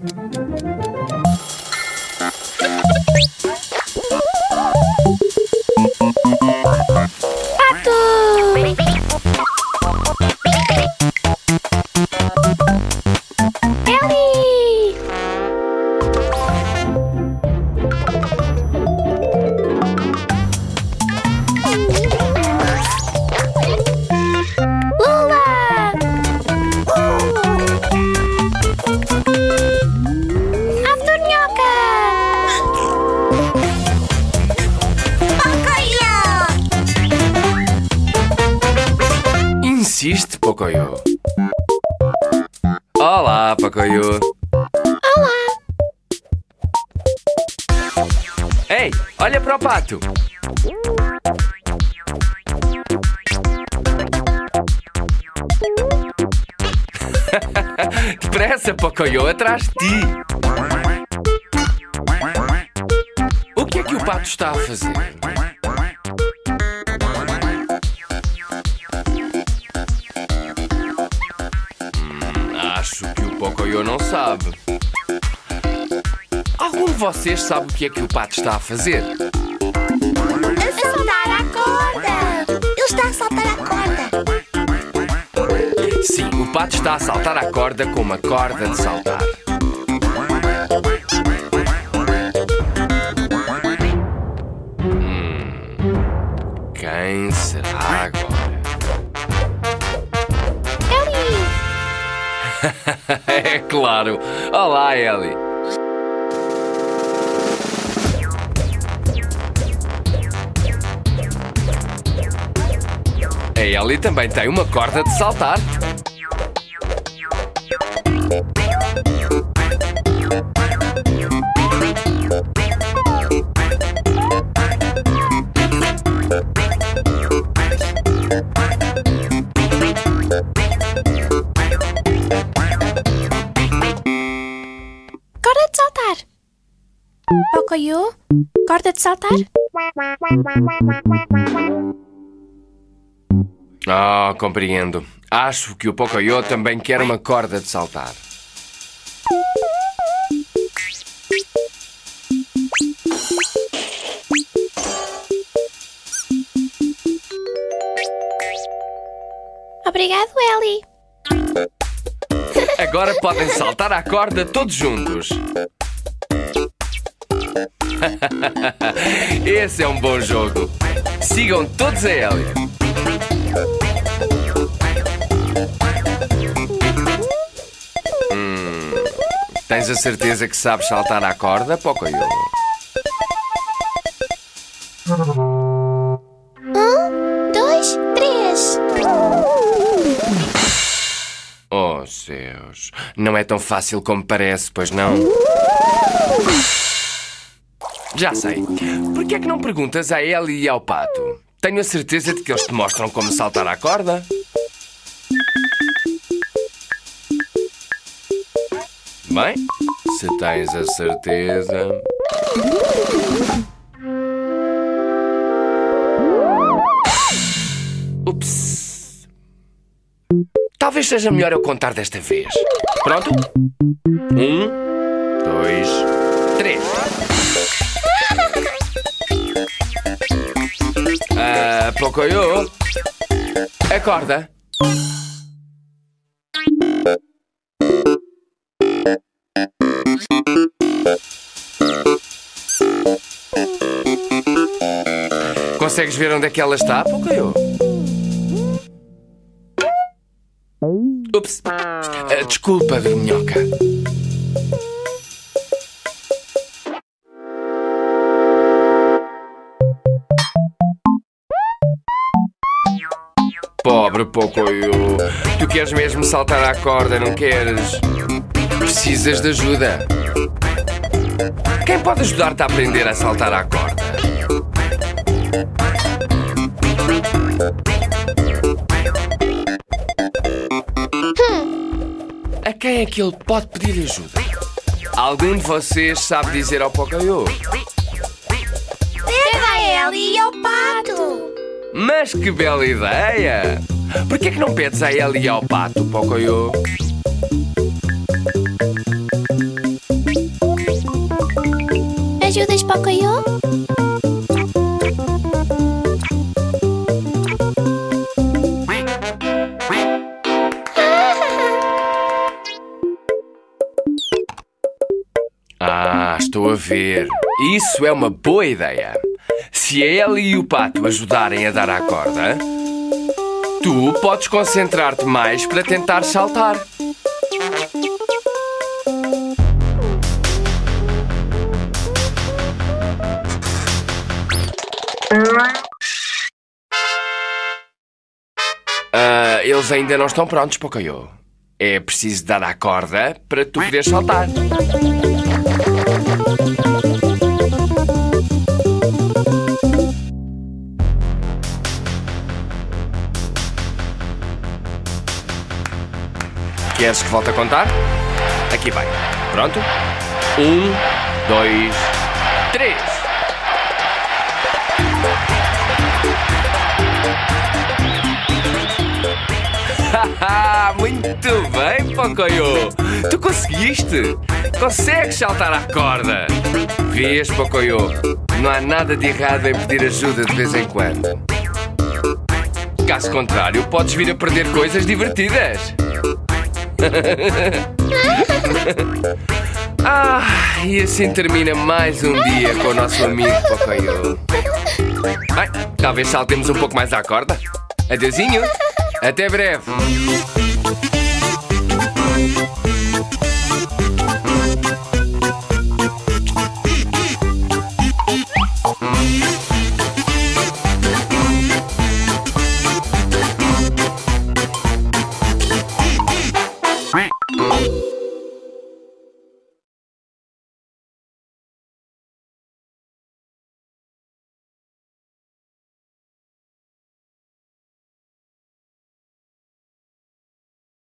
you Insiste, Pocoyo. Olá, Pocoyo. Olá! Ei, olha para o pato. Depressa, Pocoyo, atrás de ti. O que é que o pato está a fazer? Pocoyo não sabe. Algum de vocês sabe o que é que o pato está a fazer? A saltar a corda! Ele está a saltar a corda! Sim, o pato está a saltar a corda com uma corda de saltar. Hum, quem será é claro! Olá, Ellie! A Ellie também tem uma corda de saltar. Pocoyo? Corda de saltar? Ah, compreendo. Acho que o Pocoyo também quer uma corda de saltar. Obrigado, Ellie! Agora podem saltar à corda todos juntos. Esse é um bom jogo. Sigam todos a Ellie. Hum, tens a certeza que sabes saltar à corda, Pocoyo? Um, dois, três! Oh, céus. Não é tão fácil como parece, pois não? Já sei. Por que é que não perguntas a Ellie e ao pato? Tenho a certeza de que eles te mostram como saltar à corda. Bem, se tens a certeza. Ups. Talvez seja melhor eu contar desta vez. Pronto? Um, dois, três. Pocoyo. Acorda. Consegues ver onde é que ela está, Pocoyo? Ups. Ah, desculpa, Verminhoca. Pobre Pocoyo. Tu queres mesmo saltar à corda, não queres? Precisas de ajuda. Quem pode ajudar-te a aprender a saltar à corda? A quem é que ele pode pedir ajuda? Algum de vocês sabe dizer ao Pocoyo? Pega a Ellie e ao pato! Mas que bela ideia! Por que que não pedes a Ellie e ao pato, Pocoyo? ajudas, Pocoyo? Ah, estou a ver. Isso é uma boa ideia. Se a Ellie e o Pato ajudarem a dar a corda, tu podes concentrar-te mais para tentar saltar. Ah, eles ainda não estão prontos, Pocoyo. É preciso dar a corda para tu poderes saltar. Queres que volte a contar? Aqui vai. Pronto? Um, dois, três. Muito bem, Pocoyo! Tu conseguiste! Consegues saltar à corda! Vês, Pocoyo? Não há nada de errado em pedir ajuda de vez em quando. Caso contrário, podes vir a perder coisas divertidas. ah, e assim termina mais um dia com o nosso amigo Pocoyo. Bem, talvez saltemos um pouco mais à corda. Adeusinho! Até breve!